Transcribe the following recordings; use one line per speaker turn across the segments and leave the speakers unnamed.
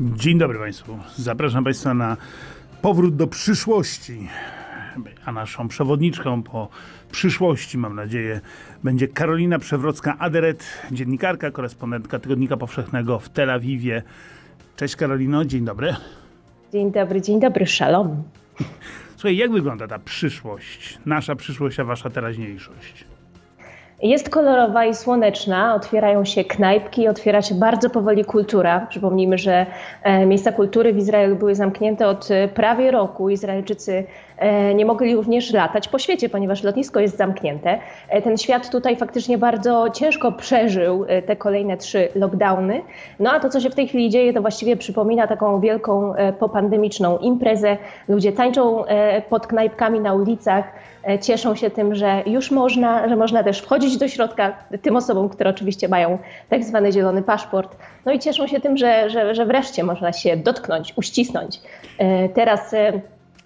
Dzień dobry Państwu. Zapraszam Państwa na powrót do przyszłości. A naszą przewodniczką po przyszłości, mam nadzieję, będzie Karolina Przewrocka-Aderet, dziennikarka, korespondentka Tygodnika Powszechnego w Tel Awiwie. Cześć Karolino, dzień dobry.
Dzień dobry, dzień dobry, szalom.
Słuchaj, jak wygląda ta przyszłość? Nasza przyszłość, a wasza teraźniejszość?
Jest kolorowa i słoneczna, otwierają się knajpki, otwiera się bardzo powoli kultura. Przypomnijmy, że e, miejsca kultury w Izraelu były zamknięte od e, prawie roku. Izraelczycy nie mogli również latać po świecie, ponieważ lotnisko jest zamknięte. Ten świat tutaj faktycznie bardzo ciężko przeżył te kolejne trzy lockdowny. No a to, co się w tej chwili dzieje, to właściwie przypomina taką wielką popandemiczną imprezę. Ludzie tańczą pod knajpkami na ulicach, cieszą się tym, że już można, że można też wchodzić do środka tym osobom, które oczywiście mają tak zwany zielony paszport. No i cieszą się tym, że, że, że wreszcie można się dotknąć, uścisnąć. E, teraz e,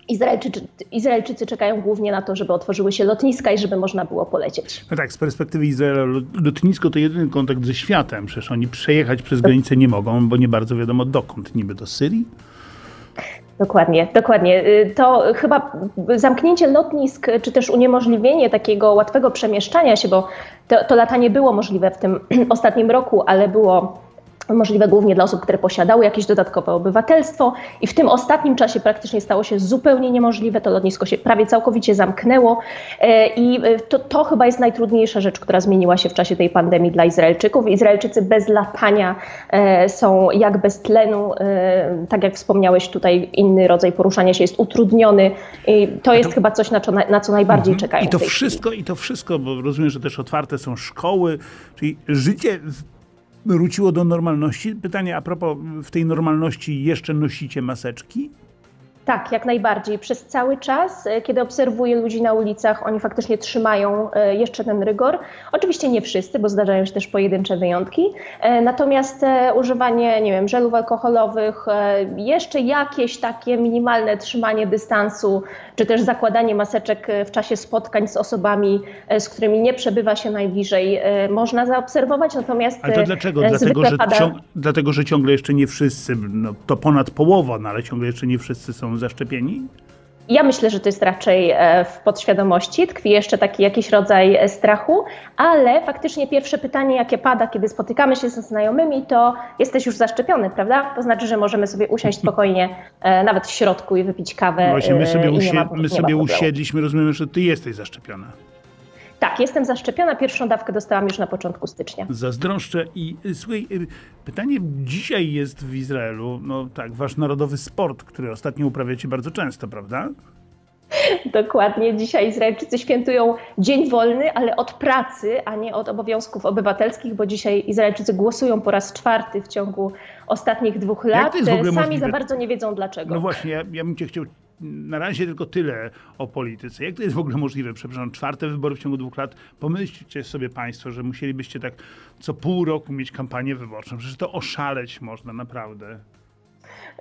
Izraelczycy, Izraelczycy czekają głównie na to, żeby otworzyły się lotniska i żeby można było polecieć.
No tak, z perspektywy Izraela lotnisko to jedyny kontakt ze światem. Przecież oni przejechać przez granicę nie mogą, bo nie bardzo wiadomo dokąd. Niby do Syrii?
Dokładnie, dokładnie. Y, to chyba zamknięcie lotnisk, czy też uniemożliwienie takiego łatwego przemieszczania się, bo to, to latanie było możliwe w tym ostatnim roku, ale było możliwe głównie dla osób, które posiadały jakieś dodatkowe obywatelstwo i w tym ostatnim czasie praktycznie stało się zupełnie niemożliwe. To lotnisko się prawie całkowicie zamknęło e, i e, to, to chyba jest najtrudniejsza rzecz, która zmieniła się w czasie tej pandemii dla Izraelczyków. Izraelczycy bez latania e, są jak bez tlenu, tak jak wspomniałeś tutaj, inny rodzaj poruszania się jest utrudniony i to jest to... chyba coś, na co, na co najbardziej mhm. czekają.
I to wszystko, chwili. i to wszystko, bo rozumiem, że też otwarte są szkoły, czyli życie wróciło do normalności. Pytanie a propos, w tej normalności jeszcze nosicie maseczki?
Tak, jak najbardziej. Przez cały czas, e, kiedy obserwuję ludzi na ulicach, oni faktycznie trzymają e, jeszcze ten rygor. Oczywiście nie wszyscy, bo zdarzają się też pojedyncze wyjątki. E, natomiast używanie, nie wiem, żelów alkoholowych, jeszcze jakieś takie minimalne trzymanie dystansu, czy też zakładanie maseczek w czasie spotkań z osobami, z którymi nie przebywa się najbliżej, można zaobserwować. Natomiast.
Ale to dlaczego? Dlatego, że, pada... ciąg... Dlatego, że ciągle jeszcze nie wszyscy, no, to ponad połowa, no, ale ciągle jeszcze nie wszyscy są zaszczepieni?
Ja myślę, że to jest raczej e, w podświadomości, tkwi jeszcze taki jakiś rodzaj e, strachu, ale faktycznie pierwsze pytanie, jakie pada, kiedy spotykamy się ze znajomymi, to jesteś już zaszczepiony, prawda? To znaczy, że możemy sobie usiąść spokojnie e, nawet w środku i wypić kawę.
Właśnie, my sobie, usi- my sobie usiedliśmy, rozumiemy, że ty jesteś zaszczepiona.
Tak, jestem zaszczepiona. Pierwszą dawkę dostałam już na początku stycznia.
Zazdroszczę. I y, słuchaj, y, pytanie dzisiaj jest w Izraelu, no tak, wasz narodowy sport, który ostatnio uprawiacie bardzo często, prawda?
Dokładnie. Dzisiaj Izraelczycy świętują dzień wolny, ale od pracy, a nie od obowiązków obywatelskich, bo dzisiaj Izraelczycy głosują po raz czwarty w ciągu ostatnich dwóch lat. Sami możliwe? za bardzo nie wiedzą dlaczego.
No właśnie, ja, ja bym cię chciał na razie tylko tyle o polityce. Jak to jest w ogóle możliwe? Przepraszam, czwarte wybory w ciągu dwóch lat. Pomyślcie sobie Państwo, że musielibyście tak co pół roku mieć kampanię wyborczą. Przecież to oszaleć można naprawdę.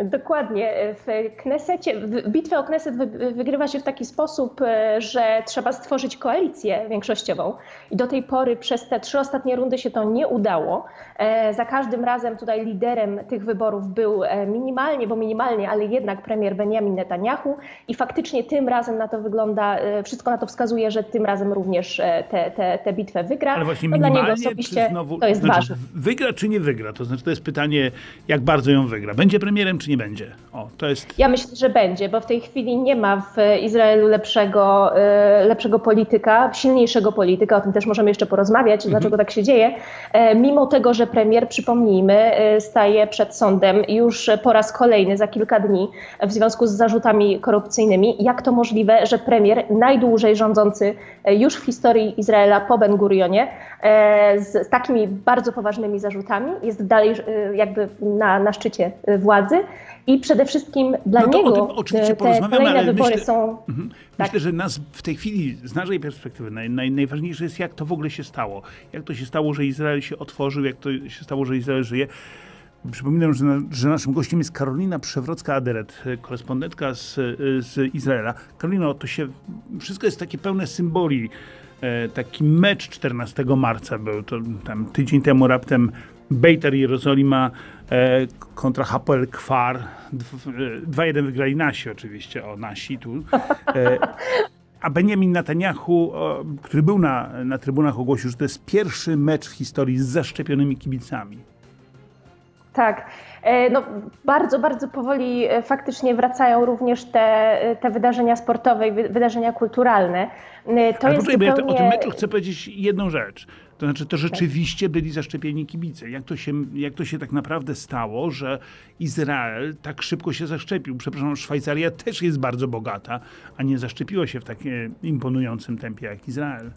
Dokładnie. W Knesecie, bitwę o Kneset wygrywa się w taki sposób, e, że trzeba stworzyć koalicję większościową. I do tej pory przez te trzy ostatnie rundy się to nie udało. E, za każdym razem tutaj liderem tych wyborów był e, minimalnie, bo minimalnie, ale jednak premier Benjamin Netanyahu. I faktycznie tym razem na to wygląda, wszystko na to wskazuje, że tym razem również tę te, te, te bitwę wygra.
Ale właśnie minimalnie, osobiście znowu, to jest znaczy, ważne. Wygra czy nie wygra? To znaczy to jest pytanie, jak bardzo ją wygra. Będzie premierem czy nie będzie? O, to jest...
Ja myślę, że będzie, bo w tej chwili nie ma w Izraelu lepszego, e, lepszego polityka, silniejszego polityka, o tym też możemy jeszcze porozmawiać, mhm. dlaczego tak się dzieje. E, mimo tego, że premier, przypomnijmy, e, staje przed sądem już po raz kolejny za kilka dni w związku z zarzutami korupcyjnymi. Jak to możliwe, że premier, najdłużej rządzący już w historii Izraela po Ben Gurionie, z, z takimi bardzo poważnymi zarzutami, jest dalej jakby na, na szczycie władzy i przede wszystkim dla
no
niego
o tym oczywiście te kolejne
wybory myślę, są...
Mhm. Tak. Myślę, że nas w tej chwili z naszej perspektywy naj, naj, najważniejsze jest, jak to w ogóle się stało. Jak to się stało, że Izrael się otworzył, jak to się stało, że Izrael żyje. Przypominam, że, na, że, naszym gościem jest Karolina Przewrocka-Aderet, korespondentka z, z Izraela. Karolino, to się, wszystko jest takie pełne symboli. E, taki mecz 14 marca był, to tam tydzień temu raptem Bejter Jerozolima e, kontra Hapoel Kwar. 2-1 wygrali nasi oczywiście, o nasi tu. E, a Benjamin Netanyahu, który był na, na trybunach, ogłosił, że to jest pierwszy mecz w historii z zaszczepionymi kibicami.
Tak. E, no, bardzo, bardzo powoli e, faktycznie wracają również te, e, te wydarzenia sportowe i wydarzenia kulturalne.
To Ale jest poczekaj, zupełnie... ja o tym meczu chcę powiedzieć jedną rzecz. To znaczy, to rzeczywiście byli zaszczepieni kibice. Jak to, się, jak to się tak naprawdę stało, że Izrael tak szybko się zaszczepił? Przepraszam, Szwajcaria też jest bardzo bogata, a nie zaszczepiła się w takim imponującym tempie jak Izrael.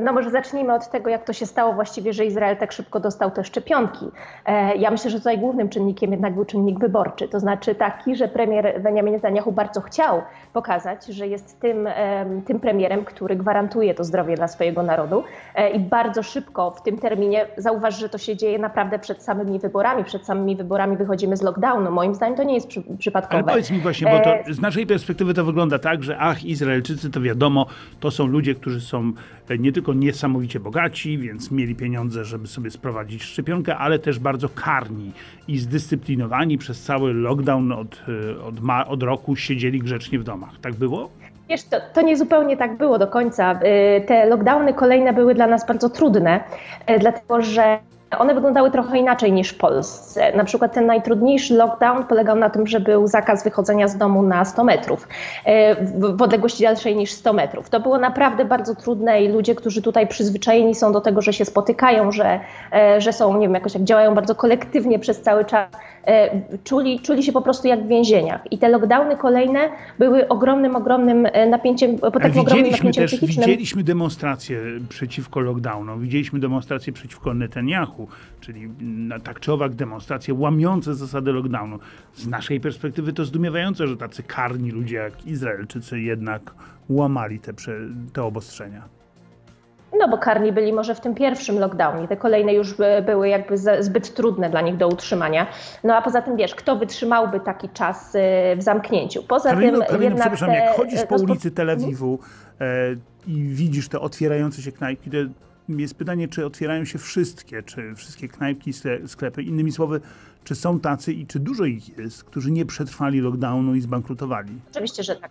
No może zacznijmy od tego, jak to się stało właściwie, że Izrael tak szybko dostał te szczepionki. E, ja myślę, że tutaj głównym czynnikiem jednak był czynnik wyborczy, to znaczy taki, że premier Benjamin Netanyahu bardzo chciał pokazać, że jest tym, tym premierem, który gwarantuje to zdrowie dla swojego narodu e, i bardzo szybko w tym terminie zauważ, że to się dzieje naprawdę przed samymi wyborami. Przed samymi wyborami wychodzimy z lockdownu. Moim zdaniem to nie jest przy, przypadkowe.
Ale powiedz mi właśnie, bo to e, z naszej perspektywy to wygląda tak, że ach, Izraelczycy to wiadomo, to są ludzie, którzy są nie tylko niesamowicie bogaci, więc mieli pieniądze, żeby sobie sprowadzić szczepionkę, ale też bardzo karni i zdyscyplinowani przez cały lockdown od, e, od, od roku siedzieli grzecznie w domach. Tak było?
Wiesz, to, to nie zupełnie tak było do końca. E, te lockdowny kolejne były dla nas bardzo trudne, e, dlatego że one wyglądały trochę inaczej niż w Polsce. Na przykład ten najtrudniejszy lockdown polegał na tym, że był zakaz wychodzenia z domu na 100 metrów, e, w odległości dalszej niż 100 metrów. To było naprawdę bardzo trudne i ludzie, którzy tutaj przyzwyczajeni są do tego, że się spotykają, że, e, że są, nie wiem, jakoś jak działają bardzo kolektywnie przez cały czas, e, czuli, czuli się po prostu jak w więzieniach. I te lockdowny kolejne były ogromnym, ogromnym napięciem, po takim ogromnym napięciem
też, psychicznym. Widzieliśmy demonstracje przeciwko lockdownom, widzieliśmy demonstracje przeciwko Netanyahu, czyli tak czy owak demonstracje łamiące zasady lockdownu. Z naszej perspektywy to zdumiewające, że tacy karni ludzie jak Izraelczycy jednak łamali te, te obostrzenia.
No bo karni byli może w tym pierwszym lockdownie, te kolejne już były jakby zbyt trudne dla nich do utrzymania. No a poza tym wiesz, kto wytrzymałby taki czas y, w zamknięciu? Poza
Karolino, tym Karolino, przepraszam, te, jak chodzisz po ulicy Tel Awiwu e, i widzisz te otwierające się knajpki, te jest pytanie, czy otwierają się wszystkie, czy wszystkie knajpki, sklepy. Innymi słowy, czy są tacy i czy dużo ich jest, którzy nie przetrwali lockdownu i zbankrutowali?
Oczywiście, że tak.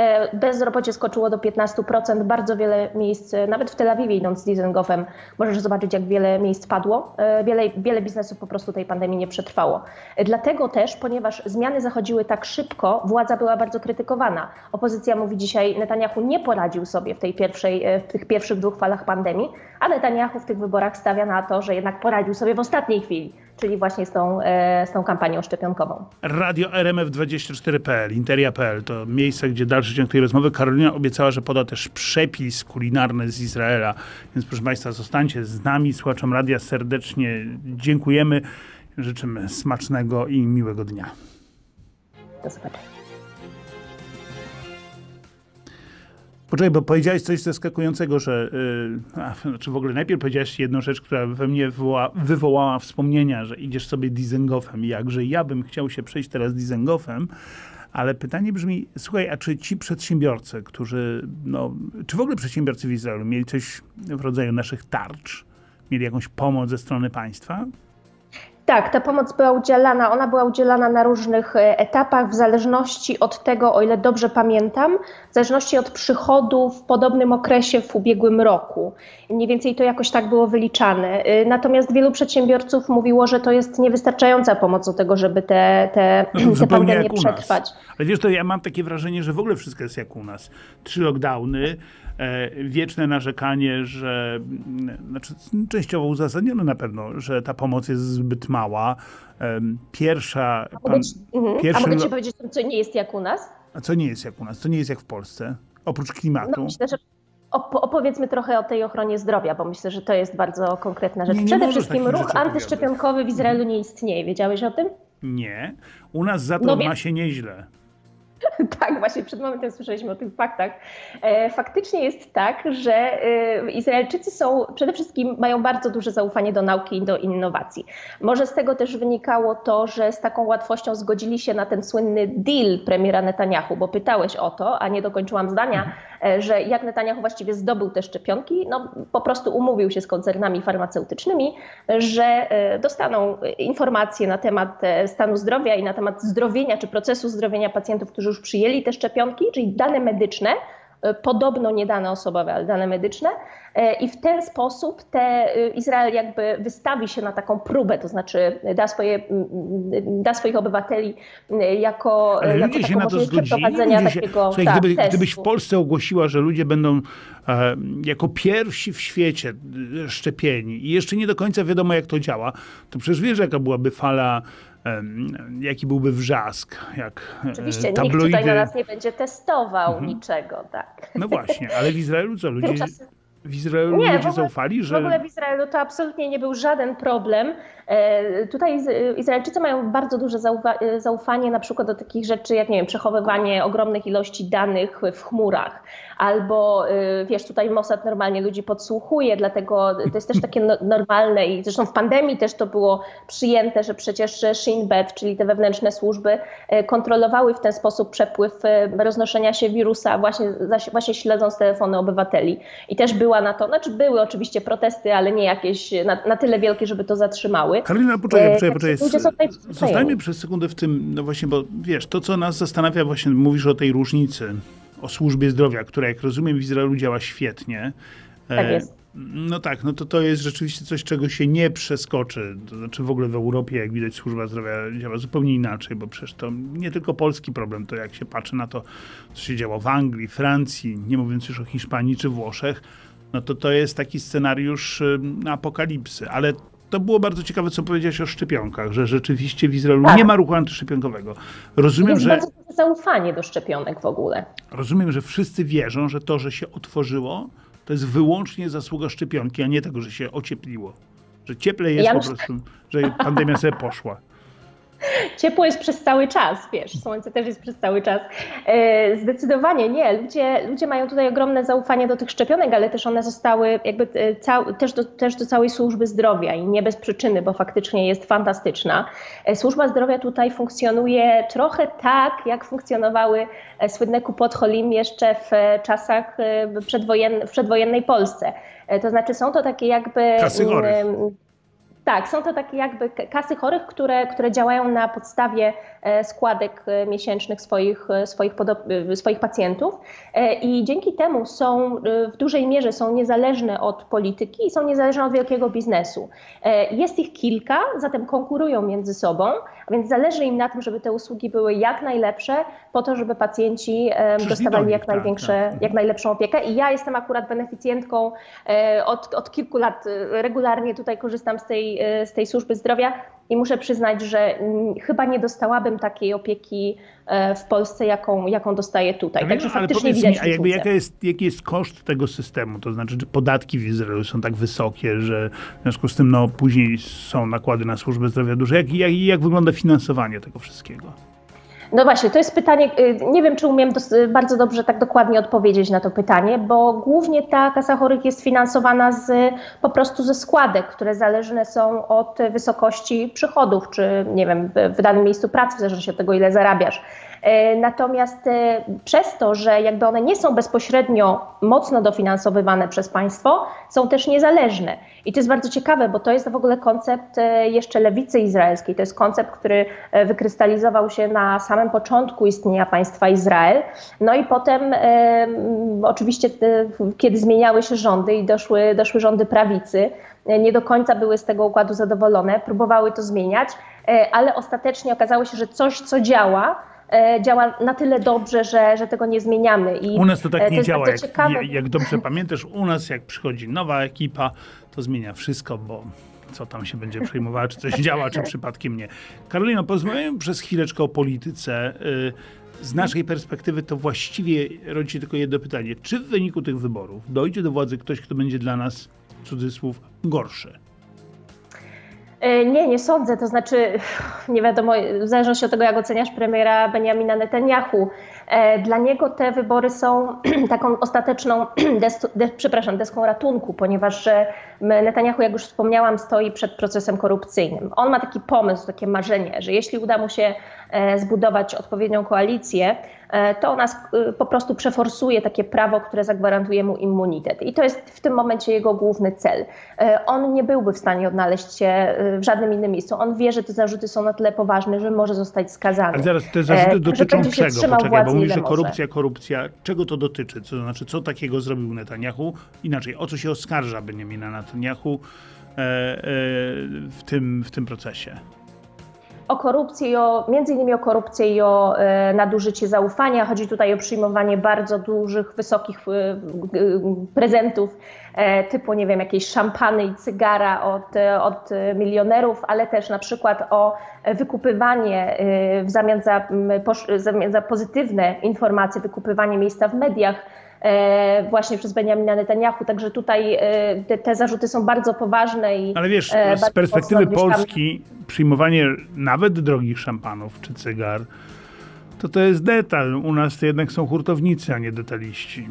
E, bezrobocie skoczyło do 15%. Bardzo wiele miejsc, e, nawet w Tel Awiwie idąc z Dizengoffem, możesz zobaczyć, jak wiele miejsc padło. E, wiele, wiele biznesów po prostu tej pandemii nie przetrwało. Dlatego też, ponieważ zmiany zachodziły tak szybko, władza była bardzo krytykowana. Opozycja mówi dzisiaj, Netanyahu nie poradził sobie w, tej pierwszej, w tych pierwszych dwóch falach pandemii, a Netanyahu w tych wyborach stawia na to, że jednak poradził sobie w ostatniej chwili czyli właśnie z tą, e, z tą kampanią szczepionkową.
Radio RMF24.pl, Interia.pl to miejsce, gdzie dalszy ciąg tej rozmowy. Karolina obiecała, że poda też przepis kulinarny z Izraela. Więc proszę Państwa, zostańcie z nami, słuchaczom radia serdecznie dziękujemy. Życzymy smacznego i miłego dnia.
Do zobaczenia.
Poczekaj, bo powiedziałeś coś zaskakującego, że yy, a, znaczy w ogóle najpierw powiedziałeś jedną rzecz, która we mnie wywoła, wywołała wspomnienia, że idziesz sobie Dizengoffem. Jakże ja bym chciał się przejść teraz Dizengoffem, ale pytanie brzmi, słuchaj, a czy ci przedsiębiorcy, którzy, no, czy w ogóle przedsiębiorcy w Izraelu mieli coś w rodzaju naszych tarcz? Mieli jakąś pomoc ze strony państwa?
Tak, ta pomoc była udzielana, ona była udzielana na różnych e, etapach, w zależności od tego, o ile dobrze pamiętam, w zależności od przychodu w podobnym okresie w ubiegłym roku. Mniej więcej to jakoś tak było wyliczane. E, natomiast wielu przedsiębiorców mówiło, że to jest niewystarczająca pomoc do tego, żeby te, te, no te pandemie przetrwać.
Ale wiesz, to ja mam takie wrażenie, że w ogóle wszystko jest jak u nas. Trzy lockdowny, wieczne narzekanie, że znaczy, częściowo uzasadnione na pewno, że ta pomoc jest zbyt mała. Pierwsza.
A, pan, mhm. pierwszy... A mogę ci powiedzieć, co nie jest jak u nas?
A co nie jest jak u nas? Co nie jest jak w Polsce? Oprócz klimatu. No,
myślę, że opowiedzmy trochę o tej ochronie zdrowia, bo myślę, że to jest bardzo konkretna rzecz. Nie, nie Przede wszystkim ruch antyszczepionkowy w Izraelu nie istnieje. Wiedziałeś o tym?
Nie. U nas za to no, ma się nieźle.
tak, właśnie przed momentem słyszeliśmy o tych faktach. E, faktycznie jest tak, że e, Izraelczycy są przede wszystkim mają bardzo duże zaufanie do nauki i do innowacji. Może z tego też wynikało to, że z taką łatwością zgodzili się na ten słynny deal premiera Netanyahu, bo pytałeś o to, a nie dokończyłam zdania, e, że jak Netanyahu właściwie zdobył te szczepionki, no po prostu umówił się z koncernami farmaceutycznymi, że dostaną informacje na temat stanu zdrowia i na temat zdrowienia czy procesu zdrowienia pacjentów, którzy już przyjęli te szczepionki, czyli dane medyczne, e, podobno nie dane osobowe, ale dane medyczne. E, I w ten sposób te, e, Izrael jakby wystawi się na taką próbę, to znaczy da, swoje, da swoich obywateli jako.
Ale ludzie się na to zgodzili. Ludzie się, takiego, słuchaj, tak, gdyby, gdybyś w Polsce ogłosiła, że ludzie będą e, jako pierwsi w świecie szczepieni i jeszcze nie do końca wiadomo, jak to działa, to przecież wiesz, jaka byłaby fala jaki byłby wrzask, jak
e, Oczywiście tabloidy... nikt tutaj na nas nie będzie testował mhm. niczego, tak.
No właśnie, ale w Izraelu co, ludzie... W Izraelu nie, ludzie zaufali, że...
w ogóle w Izraelu to absolutnie nie był żaden problem. E, tutaj Izraelczycy mają bardzo duże zaufanie na przykład do takich rzeczy jak, nie wiem, przechowywanie ogromnych ilości danych w chmurach albo y, wiesz, tutaj Mossad normalnie ludzi podsłuchuje, dlatego to jest też takie no, normalne i zresztą w pandemii też to było przyjęte, że przecież Shin Bet, czyli te wewnętrzne służby y, kontrolowały w ten sposób przepływ y, roznoszenia się wirusa właśnie, właśnie śledząc telefony obywateli. I też była na to, znaczy były oczywiście protesty, ale nie jakieś na, na tyle wielkie, żeby to zatrzymały.
Karolina, poczekaj, poczekaj, poczekaj. Zostańmy przez sekundę w tym, no właśnie, bo wiesz, to co nas zastanawia, właśnie mówisz o tej różnicy o służbie zdrowia, która jak rozumiem w Izraelu działa świetnie.
Tak e, jest.
No tak, no to to jest rzeczywiście coś, czego się nie przeskoczy. To znaczy w ogóle w Europie, jak widać, służba zdrowia działa zupełnie inaczej, bo przecież to nie tylko polski problem, to jak się patrzy na to, co się działo w Anglii, Francji, nie mówiąc już o Hiszpanii czy Włoszech, no to to jest taki scenariusz apokalipsy. Ale to było bardzo ciekawe, co powiedziałeś o szczepionkach, że rzeczywiście w Izraelu tak. nie ma ruchu antyszczepionkowego. Rozumiem,
jest
że.
bardzo zaufanie do szczepionek w ogóle.
Rozumiem, że wszyscy wierzą, że to, że się otworzyło, to jest wyłącznie zasługa szczepionki, a nie tego, że się ociepliło. Że cieplej jest ja po prostu, że pandemia sobie poszła.
Ciepło jest przez cały czas, wiesz, słońce też jest przez cały czas. E, zdecydowanie nie. Ludzie, ludzie mają tutaj ogromne zaufanie do tych szczepionek, ale też one zostały jakby e, cał, też, do, też do całej służby zdrowia i nie bez przyczyny, bo faktycznie jest fantastyczna. E, służba zdrowia tutaj funkcjonuje trochę tak, jak funkcjonowały słynne Kupot Holim jeszcze w czasach przedwojen, w przedwojennej Polsce. To znaczy są to takie jakby... tak, są to takie jakby kasy chorych, które, które działają na podstawie e, składek e, miesięcznych swoich, e, swoich, swoich pacjentów i dzięki temu są w dużej mierze są niezależne od polityki i są niezależne od wielkiego biznesu. Jest ich kilka, zatem konkurują między sobą, więc zależy im na tym, żeby te usługi były jak najlepsze, po to, żeby pacjenci dostawali jak, tak, największe, tak. jak najlepszą opiekę. I ja jestem akurat beneficjentką od, od kilku lat, regularnie tutaj korzystam z tej z tej służby zdrowia i muszę przyznać, że chyba nie dostałabym takiej opieki e, w Polsce, jaką, jaką dostaję tutaj.
Także ale faktycznie widać mi, a jakby jaka jest, jaki jest koszt tego systemu? To znaczy, czy podatki w Izraelu są tak wysokie, że w związku z tym no, później są nakłady na służbę zdrowia duże? Jak, jak, jak wygląda finansowanie tego wszystkiego?
No właśnie, to jest pytanie, y, nie wiem, czy umiem bardzo dobrze tak dokładnie odpowiedzieć na to pytanie, bo głównie ta kasa chorych jest finansowana z, po prostu ze składek, które zależne są od wysokości przychodów, czy nie wiem, w danym miejscu pracy, w zależności od tego, ile zarabiasz. E, natomiast e, przez to, że jakby one nie są bezpośrednio mocno dofinansowywane przez państwo, są też niezależne. I to jest bardzo ciekawe, bo to jest w ogóle koncept e, jeszcze lewicy izraelskiej. To jest koncept, który wykrystalizował się na samym początku istnienia państwa Izrael. No i potem oczywiście, kiedy zmieniały się rządy i doszły, doszły rządy prawicy, nie do końca były z tego układu zadowolone, próbowały to zmieniać, ale ostatecznie okazało się, że coś, co działa, działa na tyle dobrze, że, że tego nie zmieniamy.
I u nas to tak e, to nie działa. Jak, jak dobrze pamiętasz, u nas jak przychodzi nowa ekipa, to zmienia wszystko, bo co tam się będzie przejmowała, czy coś działa, czy przypadkiem nie. Karolino, porozmawiajmy przez chwileczkę o polityce. Y, z naszej perspektywy to właściwie rodzi się tylko jedno pytanie. Czy w wyniku tych wyborów dojdzie do władzy ktoś, kto będzie dla nas, cudzysłów, gorszy?
Nie, nie sądzę. To znaczy, nie wiadomo, w zależności od tego, jak oceniasz premiera Benjamina Netanyahu. Dla niego te wybory są taką ostateczną, przepraszam, deską ratunku, ponieważ Netanyahu, jak już wspomniałam, stoi przed procesem korupcyjnym. On ma taki pomysł, takie marzenie, że jeśli uda mu się zbudować odpowiednią koalicję, to ona po prostu przeforsuje takie prawo, które zagwarantuje mu immunitet. I to jest w tym momencie jego główny cel. On nie byłby w stanie odnaleźć się w żadnym innym miejscu. On wie, że te zarzuty są na tyle poważne, że może zostać skazany.
Ale zaraz te zarzuty dotyczą czego? Poczekaj, bo mówisz, że korupcja, korupcja. Czego to dotyczy? Co to znaczy, co takiego zrobił Netanyahu? Inaczej, o co się oskarża Benjamina Netanyahu e, e, w, tym, w tym procesie?
O korupcję, o, między innymi o korupcję i o e, nadużycie zaufania. Chodzi tutaj o przyjmowanie bardzo dużych, wysokich e, prezentów e, typu, nie wiem, jakieś szampany i cygara od, od milionerów, ale też na przykład o wykupywanie w zamian za, w zamian za pozytywne informacje, wykupywanie miejsca w mediach właśnie przez Benjamina Netanyahu. Także tutaj te, te zarzuty są bardzo poważne. I
Ale wiesz, z perspektywy Polski przyjmowanie nawet drogich szampanów czy cygar, to to jest detal. U nas to jednak są hurtownicy, a nie detaliści.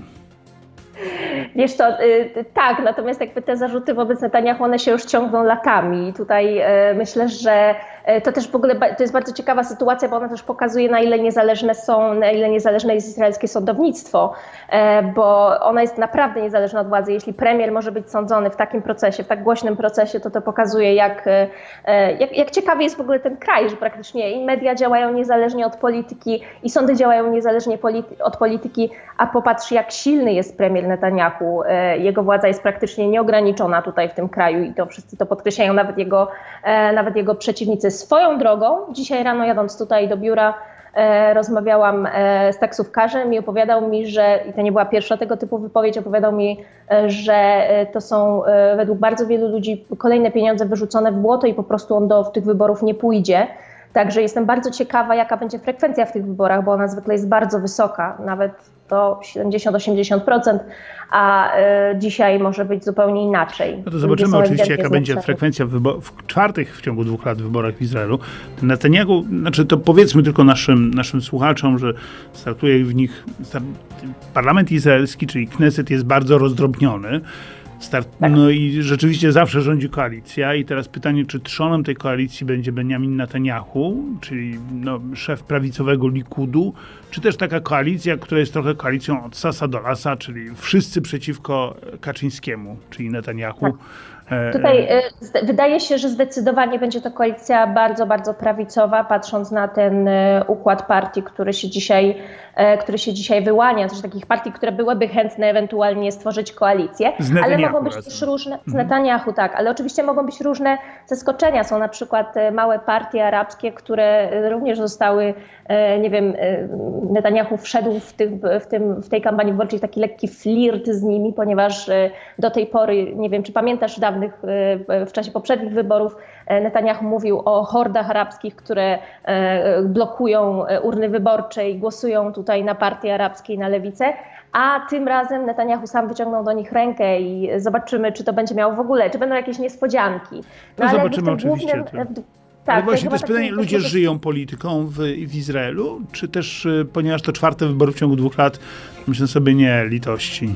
Wiesz co, y, tak, natomiast jakby te zarzuty wobec Netanyahu, one się już ciągną latami. Tutaj myślę, że to też w ogóle to jest bardzo ciekawa sytuacja, bo ona też pokazuje, na ile niezależne są, na ile niezależne jest izraelskie sądownictwo, e, bo ona jest naprawdę niezależna od władzy. Jeśli premier może być sądzony w takim procesie, w tak głośnym procesie, to to pokazuje, jak, e, jak, jak ciekawy jest w ogóle ten kraj, że praktycznie i media działają niezależnie od polityki, i sądy działają niezależnie polity od polityki, a popatrz, jak silny jest premier Netanyahu. Jego władza jest praktycznie nieograniczona tutaj w tym kraju i to wszyscy to podkreślają, nawet jego, nawet jego przeciwnicy Swoją drogą, dzisiaj rano jadąc tutaj do biura, e, rozmawiałam e, z taksówkarzem i opowiadał mi, że, i to nie była pierwsza tego typu wypowiedź, opowiadał mi, e, że to są według bardzo wielu ludzi kolejne pieniądze wyrzucone w błoto i po prostu on do tych wyborów nie pójdzie. Także jestem bardzo ciekawa, jaka będzie frekwencja w tych wyborach, bo ona zwykle jest bardzo wysoka, nawet do 70-80%, a y, dzisiaj może być zupełnie inaczej.
No to zobaczymy oczywiście, jaka będzie frekwencja w, w czwartych w ciągu dwóch lat w wyborach w Izraelu. Netanyahu, znaczy to powiedzmy tylko naszym, naszym słuchaczom, że startuje w nich parlament izraelski, czyli Kneset jest bardzo rozdrobniony. Start, tak. No i rzeczywiście zawsze rządzi koalicja i teraz pytanie, czy trzonem tej koalicji będzie Benjamin Netanyahu, czyli no, szef prawicowego Likudu, czy też taka koalicja, która jest trochę koalicją od sasa do lasa, czyli wszyscy przeciwko Kaczyńskiemu, czyli Netanyahu. Tak.
E, Tutaj e, wydaje się, że zdecydowanie będzie to koalicja bardzo, bardzo prawicowa, patrząc na ten e, układ partii, który się dzisiaj, który się dzisiaj wyłania, też takich partii, które byłyby chętne ewentualnie stworzyć koalicję, ale mogą być też różne, z mhm. Netanyahu tak, ale oczywiście mogą być różne zaskoczenia. Są na przykład małe partie arabskie, które również zostały, nie wiem, Netanyahu wszedł w, tym, w, tym, w tej kampanii wyborczej taki lekki flirt z nimi, ponieważ do tej pory, nie wiem, czy pamiętasz dawnych E, w czasie poprzednich wyborów e, Netanyahu mówił o hordach arabskich, które e, blokują urny wyborcze i głosują tutaj na partie arabskie i na lewicę. A tym razem Netanyahu sam wyciągnął do nich rękę i zobaczymy, czy to będzie miało w ogóle, czy będą jakieś niespodzianki.
No, no zobaczymy oczywiście. Głównym, tak, Ale właśnie to jest pytanie, ludzie żyją polityką w, w Izraelu, czy też, ponieważ to czwarte wybory w ciągu dwóch lat, myślę sobie nie, litości.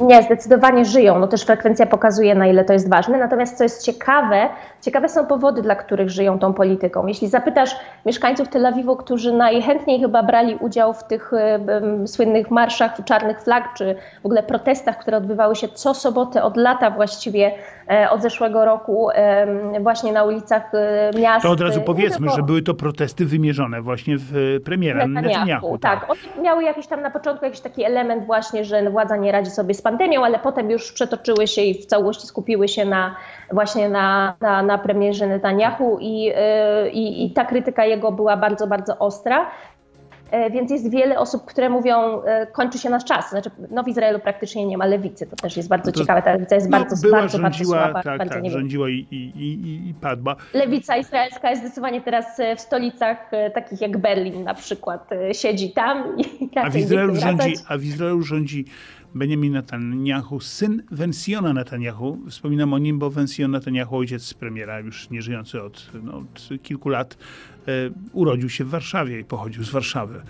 Nie, zdecydowanie żyją. No też frekwencja pokazuje, na ile to jest ważne. Natomiast co jest ciekawe, ciekawe są powody, dla których żyją tą polityką. Jeśli zapytasz mieszkańców Tel Awiwu, którzy najchętniej chyba brali udział w tych um, słynnych marszach czarnych flag, czy w ogóle protestach, które odbywały się co sobotę od lata właściwie, e, od zeszłego roku e, właśnie na ulicach e, miast.
To od razu powiedzmy, że były to protesty wymierzone właśnie w premiera Netanyahu. Netanyahu
tak. tak, one miały jakiś tam na początku jakiś taki element właśnie, że władza nie radzi sobie z pandemią, ale potem już przetoczyły się i w całości skupiły się na właśnie na, na, na premierze Netanyahu i, y, i, i ta krytyka jego była bardzo, bardzo ostra. E, więc jest wiele osób, które mówią, e, kończy się nasz czas. Znaczy, no w Izraelu praktycznie nie ma lewicy, to też jest bardzo no ciekawe. Ta lewica jest no, bardzo, była, bardzo, rządziła, bardzo słaba.
Tak, bardzo tak, rządziła i, i, i, i padła.
Lewica izraelska jest zdecydowanie teraz e, w stolicach takich jak Berlin na przykład. Siedzi tam i
a w Izraelu rządzi, A w Izraelu rządzi Benjamin Netanyahu, syn Wensjona Netanyahu. Wspominam o nim, bo Wensjon Netanyahu, ojciec premiera, już nieżyjący od, no, od kilku lat, e, urodził się w Warszawie i pochodził z Warszawy.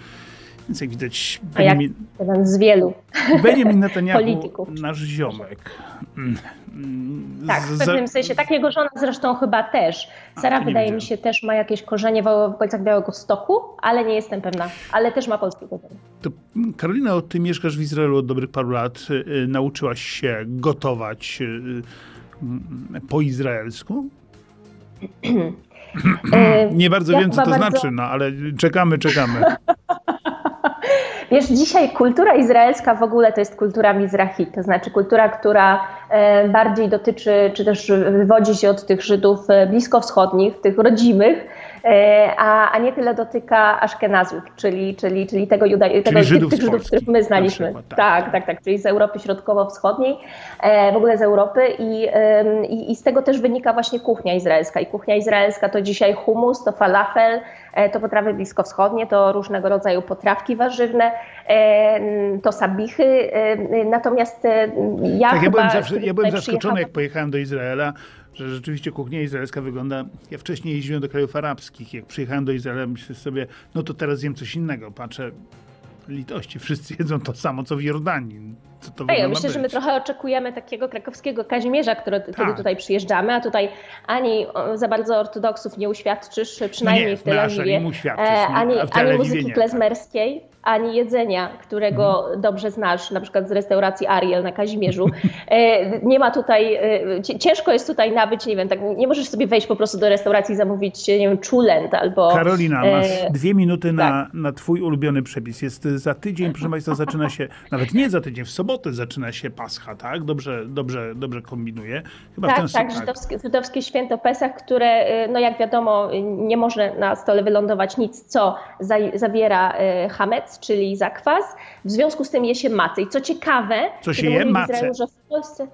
Więc jak widać,
A jak jeden z wielu
Benjamin Netanyahu,
polityków.
nasz ziomek. Mm,
Tak, w pewnym sensie. Tak jego żona zresztą chyba też. Sara wydaje mi się też ma jakieś korzenie w, okolicach Białego Stoku, ale nie jestem pewna. Ale też ma polskie korzenie.
To mm, Karolina, ty mieszkasz w Izraelu od dobrych paru lat. Y, y, Nauczyłaś się gotować y, po izraelsku? Nie bardzo
ja
wiem, co to
bardzo-
znaczy, no ale czekamy, czekamy.
Wiesz, dzisiaj kultura izraelska w ogóle to jest kultura Mizrahi, to znaczy kultura, która e, bardziej dotyczy, czy też wywodzi się od tych Żydów e, bliskowschodnich, tych rodzimych, a, a nie tyle dotyka Aszkenazów, czyli, czyli, czyli tego juda, tego,
Żydów
tych, Żydów,
Polski,
których my
na
znaliśmy.
przykład, tak.
tak, tak, tak, czyli z Europy Środkowo-Wschodniej, e, w ogóle z Europy i, i, i z tego też wynika właśnie kuchnia izraelska. I kuchnia izraelska to dzisiaj humus, to falafel, e, to potrawy bliskowschodnie, to różnego rodzaju potrawki warzywne, e, to sabichy. e, Natomiast e, ja
Tak, ja byłem, zawsze, ja byłem zaskoczony, jak pojechałem do Izraela, że rzeczywiście kuchnia izraelska wygląda. Ja wcześniej jeździłem do krajów arabskich. Jak przyjechałem do Izraela, myślę sobie, no to teraz jem coś innego. Patrzę, litości, wszyscy jedzą to samo, co w Jordanii. Co to
Ej, ja myślę, że my
być?
trochę oczekujemy takiego krakowskiego Kazimierza, który, kiedy
Tak.
tutaj przyjeżdżamy, a tutaj ani za bardzo ortodoksów nie uświadczysz, przynajmniej
No nie,
w Tel Awiwie, e, ani, ani muzyki
nie, tak.
Ani jedzenia, którego dobrze znasz, na przykład z restauracji Ariel na Kazimierzu. E, nie ma tutaj, e, ciężko jest tutaj nabyć, nie wiem, tak, nie możesz sobie wejść po prostu do restauracji i zamówić, nie wiem, czulent albo...
Karolina, masz
e,
dwie minuty na,
tak.
na twój ulubiony przepis. Jest za tydzień, proszę Państwa, zaczyna się, nawet nie za tydzień, w sobotę zaczyna się Pascha, tak? Dobrze, dobrze, dobrze kombinuję. Chyba
Tak,
ten
tak, żydowskie, żydowskie święto Pesach, które, no jak wiadomo, nie może na stole wylądować nic, co za, zawiera y, czyli zakwas. W związku z tym je się macę. I co ciekawe,
Co się
kiedy
je? Macę.
Izraelu, że w Polsce,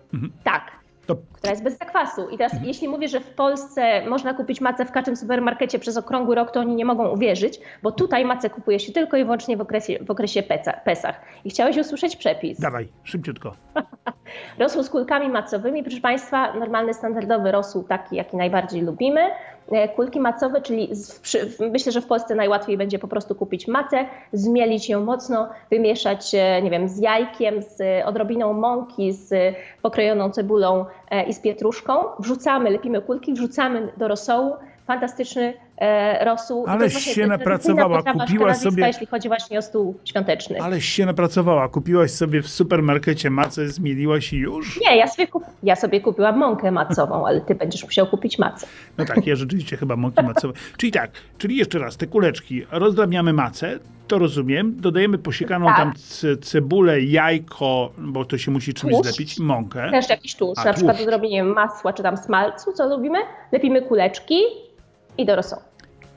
tak,
To
która jest bez zakwasu. I teraz, jeśli mówię, że w Polsce można kupić macę w każdym supermarkecie przez okrągły rok, to oni nie mogą uwierzyć, bo tutaj macę kupuje się tylko i wyłącznie w okresie, w okresie peca, Pesach. I chciałeś usłyszeć przepis.
dawaj, szybciutko.
Rosół z kulkami macowymi, proszę Państwa, normalny, standardowy rosół, taki jaki najbardziej lubimy. E, Kulki macowe, czyli przy, myślę, że w Polsce najłatwiej będzie po prostu kupić macę, zmielić ją mocno, wymieszać, e, nie wiem, z jajkiem, z odrobiną mąki, z pokrojoną cebulą e, i z pietruszką. Wrzucamy, lepimy kulki, wrzucamy do rosołu. Fantastyczny rosół.
Aleś
jest właśnie
się napracowała, kupiła sobie-
jeśli chodzi właśnie o stół świąteczny.
Aleś się napracowała. Kupiłaś sobie w supermarkecie macę, zmieliłaś i już?
Nie, ja sobie, kup... ja sobie kupiłam mąkę macową, ale ty będziesz musiał kupić macę.
No tak, ja rzeczywiście chyba mąki macowe. Czyli tak, czyli jeszcze raz, te kuleczki, rozdrabniamy macę, to rozumiem, dodajemy posiekaną
Tak.
tam ce- cebulę, jajko, bo to się musi czymś
Tłuszcz.
zlepić, mąkę.
Też jakiś tłuszcz,
A,
na przykład
tłuszcz.
odrobienie masła czy tam smalcu, co lubimy. Lepimy kuleczki i do rosołu.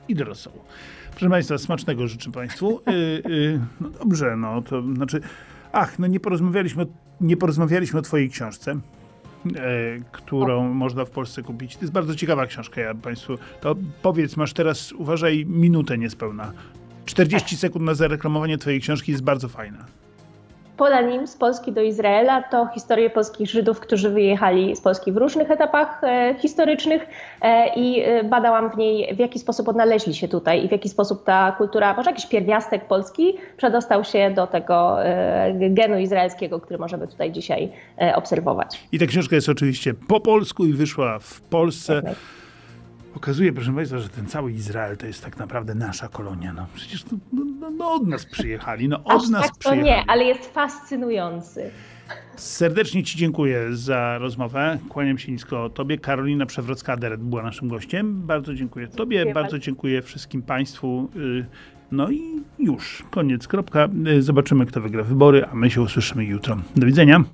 I do rosołu. Proszę Państwa, smacznego życzę Państwu. Y, y, no dobrze, no to znaczy... Ach, no nie porozmawialiśmy, o- nie porozmawialiśmy o Twojej książce, e, którą można w Polsce kupić. To jest bardzo ciekawa książka, ja Państwu... To powiedz, masz teraz, uważaj, minutę niespełna. 40 sekund na zareklamowanie Twojej książki jest bardzo fajna.
Pola nim z Polski do Izraela to historie polskich Żydów, którzy wyjechali z Polski w różnych etapach e, historycznych e, i e, badałam w niej, w jaki sposób odnaleźli się tutaj i w jaki sposób ta kultura, może jakiś pierwiastek polski, przedostał się do tego genu izraelskiego, który możemy tutaj dzisiaj obserwować.
I ta książka jest oczywiście po polsku i wyszła w Polsce.
Tak.
Okazuje, proszę Państwa, że ten cały Izrael to jest tak naprawdę nasza kolonia. No przecież to, no, no, no od nas przyjechali, no od
Aż
nas
tak to
przyjechali.
nie, ale jest fascynujący.
Serdecznie Ci dziękuję za rozmowę. Kłaniam się nisko Tobie. Karolina Przewrocka-Deret była naszym gościem. Bardzo dziękuję Tobie,
Dziękuję
bardzo
bardzo.
dziękuję wszystkim Państwu. Y, No i już, koniec, kropka. Y, Zobaczymy, kto wygra wybory, a my się usłyszymy jutro. Do widzenia.